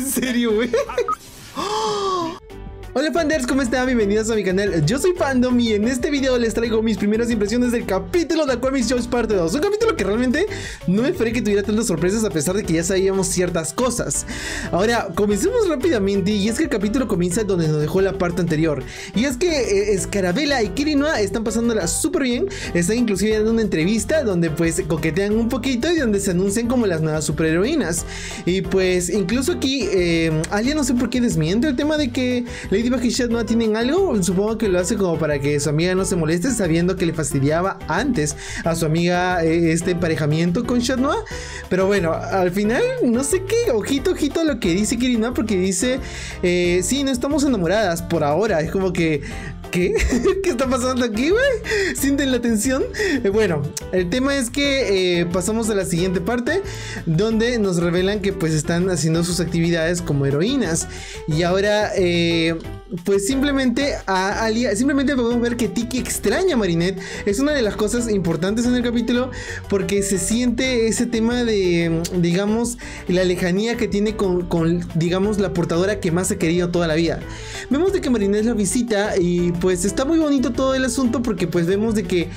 en serio, güey. Hola fanders, ¿cómo están? Bienvenidos a mi canal, yo soy Fandom y en este video les traigo mis primeras impresiones del capítulo de Aquamis Shows parte 2 Un capítulo que realmente no me esperé que tuviera tantas sorpresas a pesar de que ya sabíamos ciertas cosas. Ahora, comencemos rápidamente y es que el capítulo comienza donde nos dejó la parte anterior. Y es que eh, Escarabela y Kirinoa están pasándola súper bien. Están inclusive dando una entrevista donde pues coquetean un poquito y donde se anuncian como las nuevas superheroínas. Y pues incluso aquí, eh, no sé por qué desmiente el tema de que Ladybug y Shad tienen algo. Supongo que lo hace como para que su amiga no se moleste, sabiendo que le fastidiaba antes a su amiga eh, este emparejamiento con Shad Pero bueno, al final, no sé qué, ojito, ojito lo que dice Kirina, porque dice: eh, Sí, no estamos enamoradas por ahora. Es como que ¿Qué? ¿Qué está pasando aquí, güey? ¿Sienten la tensión? Eh, bueno, el tema es que eh, pasamos a la siguiente parte donde nos revelan que pues están haciendo sus actividades como heroínas. Y ahora, eh, pues simplemente a Alia, simplemente podemos ver que Tiki extraña a Marinette. Es una de las cosas importantes en el capítulo porque se siente ese tema de, digamos, la lejanía que tiene con, con digamos, la portadora que más ha querido toda la vida. Vemos de que Marinette la visita y pues está muy bonito todo el asunto porque pues vemos de que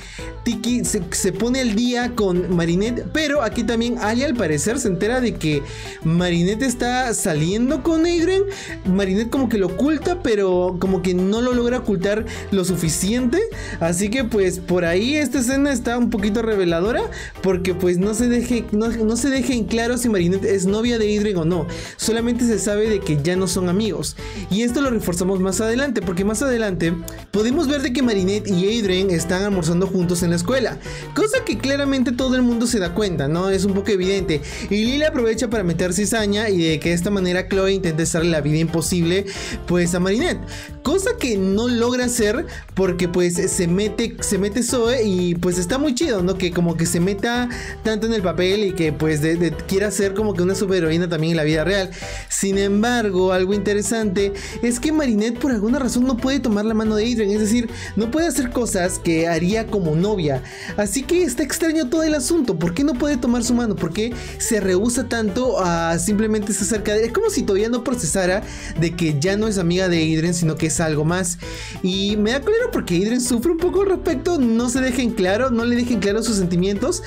Tiki se, pone al día con Marinette, pero aquí también Alia al parecer se entera de que Marinette está saliendo con Adrien. Marinette como que lo oculta, pero como que no lo logra ocultar lo suficiente. Así que pues por ahí esta escena está un poquito reveladora porque pues no se deje, no, se deje en claro si Marinette es novia de Adrien o no. Solamente se sabe de que ya no son amigos. Y esto lo reforzamos más adelante porque más adelante podemos ver de que Marinette y Adrien están almorzando juntos en escuela, cosa que claramente todo el mundo se da cuenta, ¿no? Es un poco evidente. Y Lila aprovecha para meter cizaña y de que de esta manera Chloe intenta hacerle la vida imposible pues a Marinette, cosa que no logra hacer porque pues se mete se mete Zoe y pues está muy chido, ¿no? Que como que se meta tanto en el papel y que pues quiera ser como que una superheroína también en la vida real. Sin embargo, algo interesante es que Marinette por alguna razón no puede tomar la mano de Adrian, es decir, no puede hacer cosas que haría como novia Así que está extraño todo el asunto. ¿Por qué no puede tomar su mano? ¿Por qué se rehúsa tanto a simplemente se acerca de? Es como si todavía no procesara de que ya no es amiga de Idren, sino que es algo más. Y me da claro porque Idren sufre un poco al respecto. No se dejen claro, no le dejen claro sus sentimientos.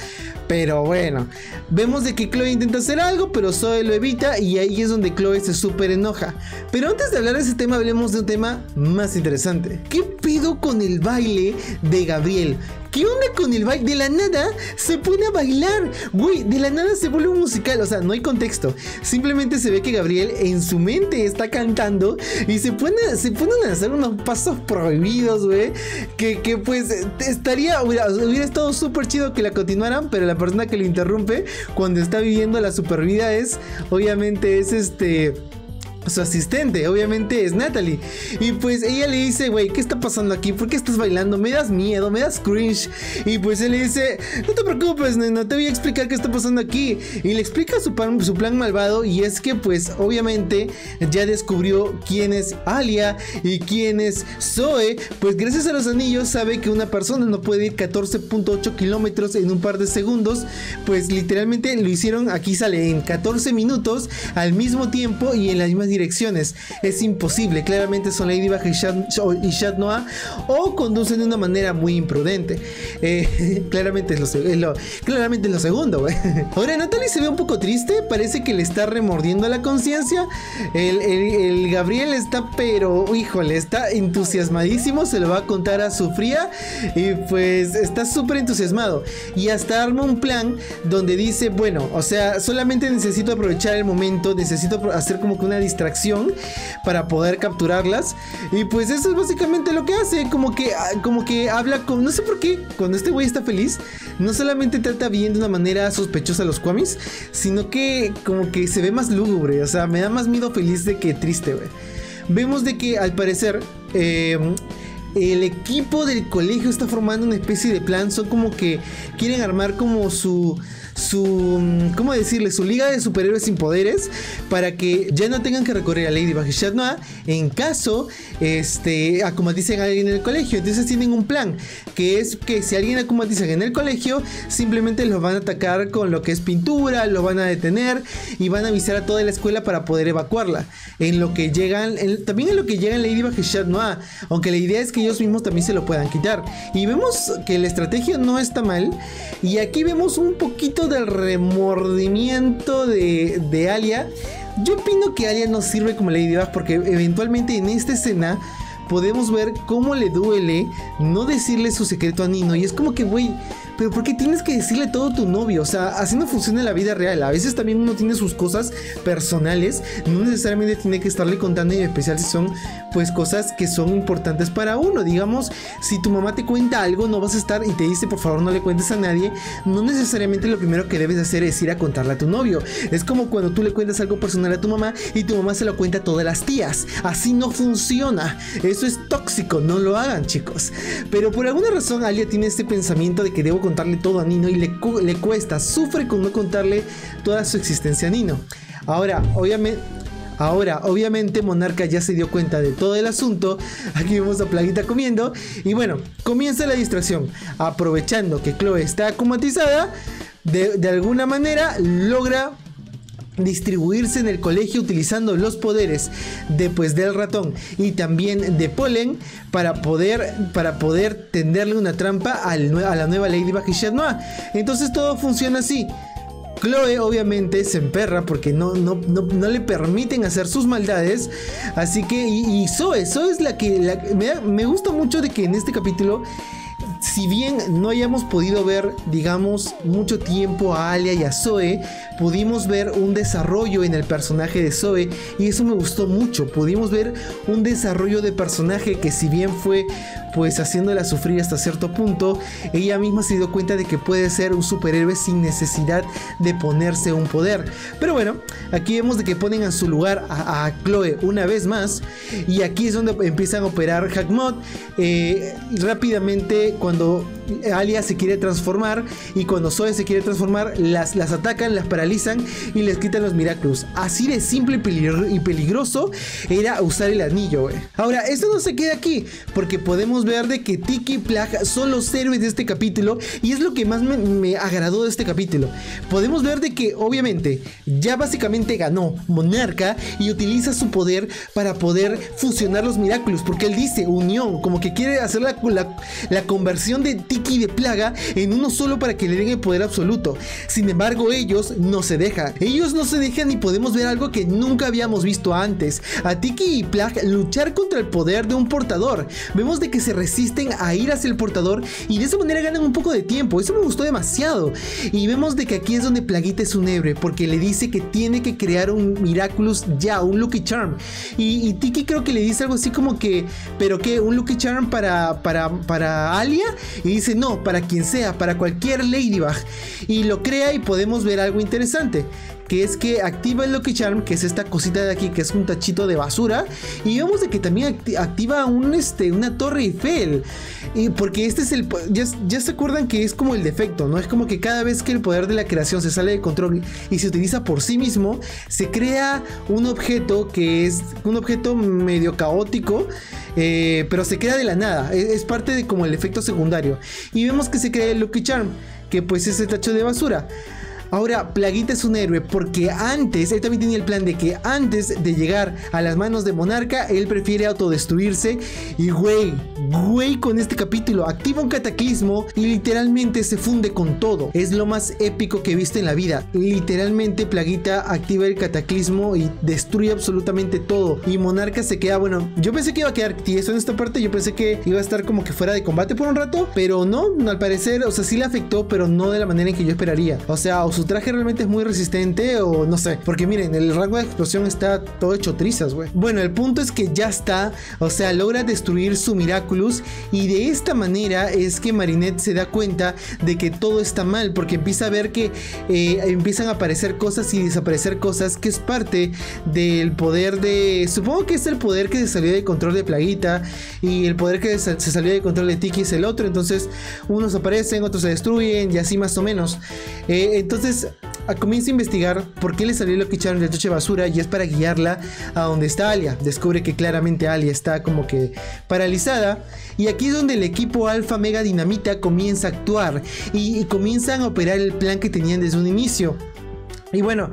Pero bueno, vemos de que Chloe intenta hacer algo, pero Zoe lo evita y ahí es donde Chloe se súper enoja. Pero antes de hablar de ese tema, hablemos de un tema más interesante. ¿Qué pido con el baile de Gabriel? ¿Qué onda con el baile? De la nada se pone a bailar. Güey, de la nada se vuelve un musical. O sea, no hay contexto. Simplemente se ve que Gabriel en su mente está cantando y se pone, se ponen a hacer unos pasos prohibidos, güey. Que, que pues estaría, hubiera, hubiera estado súper chido que la continuaran, pero la persona que lo interrumpe cuando está viviendo la super vida es, obviamente, es este su asistente, obviamente es Natalie. Y pues ella le dice, güey, ¿qué está pasando aquí? ¿Por qué estás bailando? Me das miedo, me das cringe. Y pues él le dice, no te preocupes, no te voy a explicar qué está pasando aquí. Y le explica su plan, su plan malvado y es que pues obviamente ya descubrió quién es Alia y quién es Zoe. Pues gracias a los anillos sabe que una persona no puede ir 14.8 kilómetros en un par de segundos. Pues literalmente lo hicieron, aquí sale en 14 minutos al mismo tiempo y en las mismas Es imposible. Claramente son Ladybug y Chat, Noir o conducen de una manera muy imprudente. Eh, claramente, es lo, claramente es lo segundo. Ahora, Natalie se ve un poco triste. Parece que le está remordiendo la conciencia. El, Gabriel está, pero híjole, está entusiasmadísimo. Se lo va a contar a su fría. Y pues está súper entusiasmado. Y hasta arma un plan donde dice: Bueno, o sea, solamente necesito aprovechar el momento. Necesito hacer como que una distracción para poder capturarlas. Y pues eso es básicamente lo que hace. Como que, ah, como que habla con. No sé por qué. Cuando este güey está feliz. No solamente trata bien de una manera sospechosa a los Kwamis. Sino que como que se ve más lúgubre. O sea, me da más miedo feliz de que triste, güey. Vemos de que al parecer. Em, el equipo del colegio está formando una especie de plan. Son como que quieren armar como su su, mm, ¿cómo decirle? Su liga de superhéroes sin poderes para que ya no tengan que recorrer a Ladybug y Chat en caso, este, acomaticen a alguien en el colegio. Entonces tienen un plan, que es que si alguien acomatizan en el colegio, simplemente los van a atacar con lo que es pintura, lo van a detener y van a avisar a toda la escuela para poder evacuarla. En lo que llegan, también en lo que llegan Ladybug y Chat aunque la idea es que ellos mismos también se lo puedan quitar. Y vemos que la estrategia no está mal. Y aquí vemos un poquito del remordimiento de, de Alia. Yo opino que Alia no sirve como Ladybug porque eventualmente en esta escena podemos ver cómo le duele no decirle su secreto a Nino. Y es como que, güey, pero ¿por qué tienes que decirle todo a tu novio? O sea, así no funciona la vida real. A veces también uno tiene sus cosas personales. No necesariamente tiene que estarle contando, y en especial si son pues cosas que son importantes para uno. Digamos, si tu mamá te cuenta algo, no vas a estar y te dice por favor no le cuentes a nadie. No necesariamente lo primero que debes hacer es ir a contarle a tu novio. Es como cuando tú le cuentas algo personal a tu mamá y tu mamá se lo cuenta a todas las tías. Así no funciona. Eso es tóxico. No lo hagan, chicos. Pero por alguna razón Alia tiene este pensamiento de que debo contarle todo a Nino y le, le cuesta, sufre con no contarle toda su existencia a Nino. Ahora, obviamente, Ahora, obviamente, Monarca ya se dio cuenta de todo el asunto. Aquí vemos a Plaguita comiendo. Y bueno, comienza la distracción. Aprovechando que Chloe está acomatizada, de, de alguna manera logra distribuirse en el colegio utilizando los poderes de, pues, del ratón y también de Polen para poder, para poder tenderle una trampa al, a la nueva Ladybug y Chat Noir. Entonces todo funciona así. Chloe obviamente se emperra porque no, no, no, le permiten hacer sus maldades. Así que, y, Zoe, Zoe es la que me, me gusta mucho de que en este capítulo si bien no hayamos podido ver, digamos, mucho tiempo a Alia y a Zoe, pudimos ver un desarrollo en el personaje de Zoe y eso me gustó mucho. Pudimos ver un desarrollo de personaje que si bien fue pues haciéndola sufrir hasta cierto punto, ella misma se dio cuenta de que puede ser un superhéroe sin necesidad de ponerse un poder. Pero bueno, aquí vemos de que ponen en su lugar a, Chloe una vez más y aquí es donde empiezan a operar Hackmod. Eh, rápidamente cuando Alia se quiere transformar y cuando Zoe se quiere transformar, las, las atacan, las paralizan y les quitan los Miraculous. Así de simple y, peligroso era usar el anillo. Ahora, esto no se queda aquí porque podemos ver de que Tiki y Plag son los héroes de este capítulo y es lo que más me, agradó de este capítulo. Podemos ver de que obviamente ya básicamente ganó Monarca y utiliza su poder para poder fusionar los Miraculous porque él dice unión, como que quiere hacer la, la, conversión de Tiki y de Plaga en uno solo para que le den el poder absoluto. Sin embargo, ellos no se dejan. Ellos no se dejan y podemos ver algo que nunca habíamos visto antes. A Tiki y Plag luchar contra el poder de un portador. Vemos de que se resisten a ir hacia el portador y de esa manera ganan un poco de tiempo. Eso me gustó demasiado. Y vemos de que aquí es donde Plaguita es un porque le dice que tiene que crear un Miraculous ya, un Lucky Charm. Y, Tiki creo que le dice algo así como que, pero que un Lucky Charm para, para, para Alia. Y dice, no, para quien sea, para cualquier Ladybug. Y lo crea y podemos ver algo interesante que es que activa el Lucky Charm, que es esta cosita de aquí, que es un tachito de basura, y vemos de que también activa este, una torre Eiffel, y porque este es el, ya, se acuerdan que es como el defecto, ¿no? Es como que cada vez que el poder de la creación se sale de control y se utiliza por sí mismo, se crea un objeto que es un objeto medio caótico, eh, pero se queda de la nada, es, es parte de como el efecto secundario, y vemos que se crea el Lucky Charm, que pues es el tacho de basura. Ahora, Plaguita es un héroe porque antes, él también tenía el plan de que antes de llegar a las manos de Monarca, él prefiere autodestruirse. Y güey, güey, con este capítulo activa un cataclismo y literalmente se funde con todo. Es lo más épico que he visto en la vida. Literalmente, Plaguita activa el cataclismo y destruye absolutamente todo. Y Monarca se queda, bueno, yo pensé que iba a quedar tieso en esta parte. Yo pensé que iba a estar como que fuera de combate por un rato, pero no, al parecer, o sea, sí le afectó, pero no de la manera en que yo esperaría. O sea, su traje realmente es muy resistente o no sé. Porque miren, el rango de explosión está todo hecho trizas, güey. Bueno, el punto es que ya está. O sea, logra destruir su Miraculous. Y de esta manera es que Marinette se da cuenta de que todo está mal. Porque empieza a ver que eh, empiezan a aparecer cosas y desaparecer cosas. Que es parte del poder de... Supongo que es el poder que se salió de control de Plaguita. Y el poder que se salió de control de Tiki es el otro. Entonces, unos aparecen, otros se destruyen. Y así más o menos. Eh, entonces Comienza a investigar por qué le salió lo que echaron del toche basura y es para guiarla a donde está Alia. Descubre que claramente Alia está como que paralizada y aquí es donde el equipo Alpha Mega Dinamita comienza a actuar y, y comienzan a operar el plan que tenían desde un inicio. Y bueno,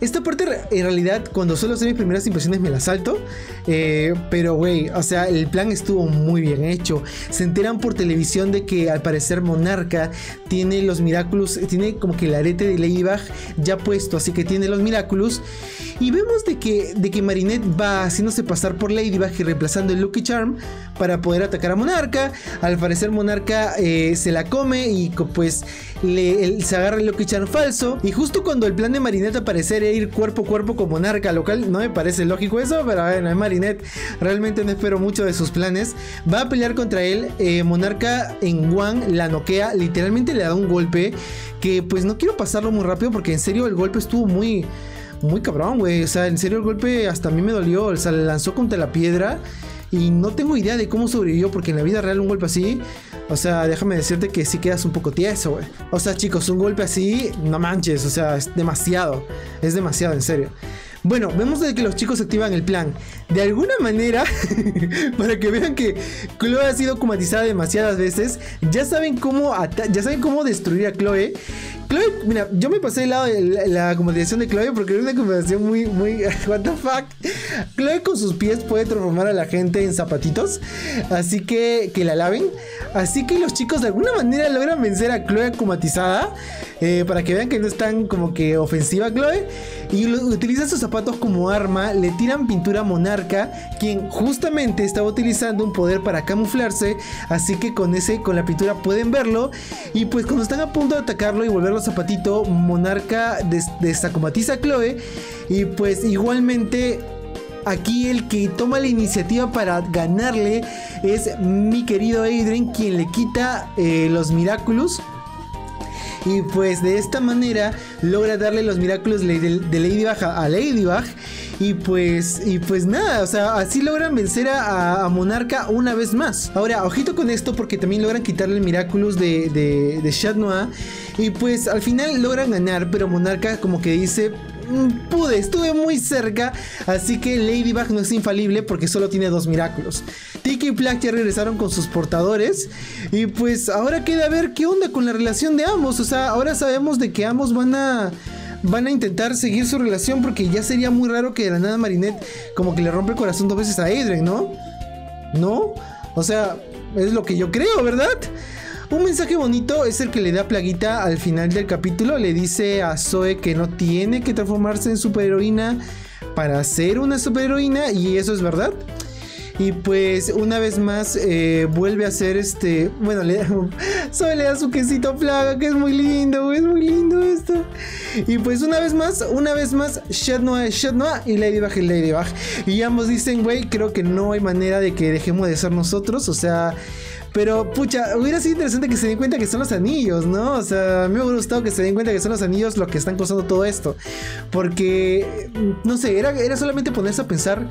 esta parte en realidad cuando solo sé mis primeras impresiones me la salto. Eh, pero güey, o sea, el plan estuvo muy bien hecho. Se enteran por televisión de que al parecer Monarca tiene los Miraculous, tiene como que el arete de Ladybug ya puesto, así que tiene los Miraculous. Y vemos de que, de que Marinette va haciéndose pasar por Ladybug y reemplazando el Lucky Charm para poder atacar a Monarca. Al parecer Monarca eh, se la come y pues le, se agarra el Lucky Charm falso. Y justo cuando el plan de Marinette aparecer e ir cuerpo a cuerpo con Monarca local, no me parece lógico eso, pero bueno, Marinette realmente no espero mucho de sus planes. Va a pelear contra él. Eh, Monarca en One la noquea, literalmente le da un golpe que pues no quiero pasarlo muy rápido porque en serio el golpe estuvo muy muy cabrón, güey. O sea, en serio el golpe hasta a mí me dolió. O sea, le lanzó contra la piedra. Y no tengo idea de cómo sobrevivió, porque en la vida real un golpe así, o sea, déjame decirte que sí quedas un poco tieso, güey. O sea, chicos, un golpe así, no manches, o sea, es demasiado, es demasiado, en serio. Bueno, vemos de que los chicos activan el plan. De alguna manera, para que vean que Chloe ha sido comatizada demasiadas veces, ya saben cómo, ya saben cómo destruir a Chloe. Chloe, mira, yo me pasé el lado de la, la de Chloe porque era una conversación muy, muy. ¿What the fuck? Chloe con sus pies puede transformar a la gente en zapatitos. Así que que la laven. Así que los chicos de alguna manera logran vencer a Chloe comatizada. Eh, para que vean que no es tan como que ofensiva Chloe. Y utilizan sus zapatos como arma. Le tiran pintura Monarca. Quien justamente estaba utilizando un poder para camuflarse. Así que con ese, con la pintura pueden verlo. Y pues cuando están a punto de atacarlo y volverlo zapatito, Monarca desacomatiza a Chloe. Y pues igualmente aquí el que toma la iniciativa para ganarle es mi querido Adrien, quien le quita eh, los Miraculous. Y pues de esta manera logra darle los Miraculous de, Ladybug a Ladybug. Y pues, y pues nada, o sea, así logran vencer a, Monarca una vez más. Ahora, ojito con esto porque también logran quitarle el Miraculous de, de, de Noir. Y pues al final logran ganar, pero Monarca como que dice, pude, estuve muy cerca, así que Ladybug no es infalible porque solo tiene dos Miraculous. Tiki y Black ya regresaron con sus portadores y pues ahora queda ver qué onda con la relación de ambos, o sea, ahora sabemos de que ambos van a van a intentar seguir su relación porque ya sería muy raro que de la nada Marinette como que le rompe el corazón dos veces a Adrien, ¿no? ¿No? O sea, es lo que yo creo, ¿verdad? Un mensaje bonito es el que le da Plaguita al final del capítulo. Le dice a Zoe que no tiene que transformarse en superheroína para ser una superheroína y eso es verdad. Y pues una vez más eh, vuelve a ser este. Bueno, le, Zoe le da su quesito plaga, que es muy lindo, es muy lindo esto. Y pues una vez más, una vez más, Shed Noah es y Ladybug es Ladybug. Y ambos dicen, güey, creo que no hay manera de que dejemos de ser nosotros. O sea. Pero, pucha, hubiera sido interesante que se den cuenta que son los anillos, ¿no? O sea, a mí me hubiera gustado que se den cuenta que son los anillos los que están causando todo esto. Porque, no sé, era, era solamente ponerse a pensar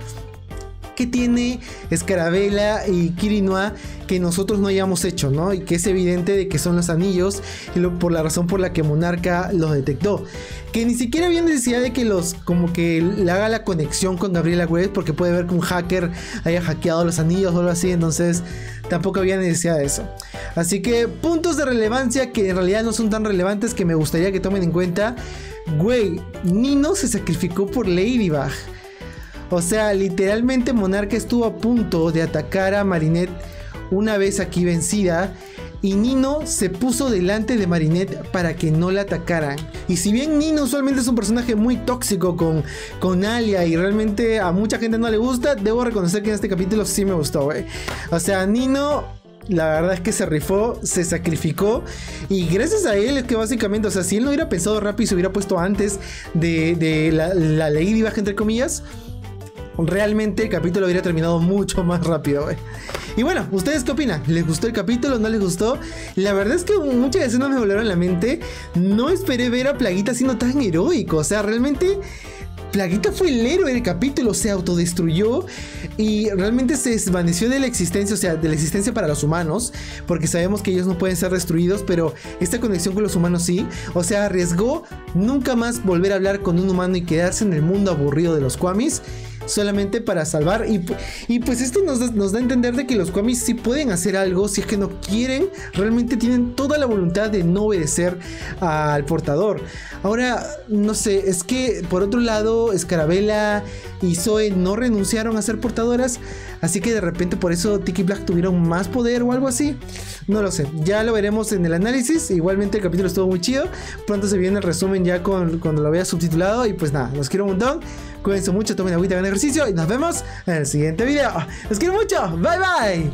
¿Qué tiene Escarabela y Kirinoa que nosotros no hayamos hecho, ¿no? Y que es evidente de que son los anillos y por la razón por la que Monarca los detectó. Que ni siquiera había necesidad de que los, como que le haga la conexión con Gabriela Webb, porque puede ver que un hacker haya hackeado los anillos o algo así, entonces tampoco había necesidad de eso. Así que puntos de relevancia que en realidad no son tan relevantes que me gustaría que tomen en cuenta. Güey, Nino se sacrificó por Ladybug. O sea, literalmente Monarca estuvo a punto de atacar a Marinette una vez aquí vencida. Y Nino se puso delante de Marinette para que no la atacaran. Y si bien Nino usualmente es un personaje muy tóxico con, con Alia y realmente a mucha gente no le gusta, debo reconocer que en este capítulo sí me gustó, güey. O sea, Nino la verdad es que se rifó, se sacrificó. Y gracias a él es que básicamente, o sea, si él no hubiera pensado rápido y se hubiera puesto antes de, de la, la ley baja entre comillas, realmente el capítulo hubiera terminado mucho más rápido, Y bueno, ¿ustedes qué opinan? ¿Les gustó el capítulo? ¿No les gustó? La verdad es que muchas escenas me volvieron a la mente. No esperé ver a Plaguita siendo tan heroico. O sea, realmente Plaguita fue el héroe del capítulo, se autodestruyó y realmente se desvaneció de la existencia, o sea, de la existencia para los humanos, porque sabemos que ellos no pueden ser destruidos, pero esta conexión con los humanos sí. O sea, arriesgó nunca más volver a hablar con un humano y quedarse en el mundo aburrido de los Kwamis solamente para salvar. Y, y pues esto nos da, nos da, a entender de que los Kwamis sí pueden hacer algo si es que no quieren, realmente tienen toda la voluntad de no obedecer al portador. Ahora, no sé, es que por otro lado, Escarabela y Zoe no renunciaron a ser portadoras, así que de repente por eso Tiki Black tuvieron más poder o algo así. No lo sé, ya lo veremos en el análisis. Igualmente el capítulo estuvo muy chido. Pronto se viene el resumen ya con, cuando lo vea subtitulado. Y pues nada, los quiero un montón. Cuídense mucho, tomen agüita, hagan ejercicio y nos vemos en el siguiente video. Los quiero mucho. Bye bye.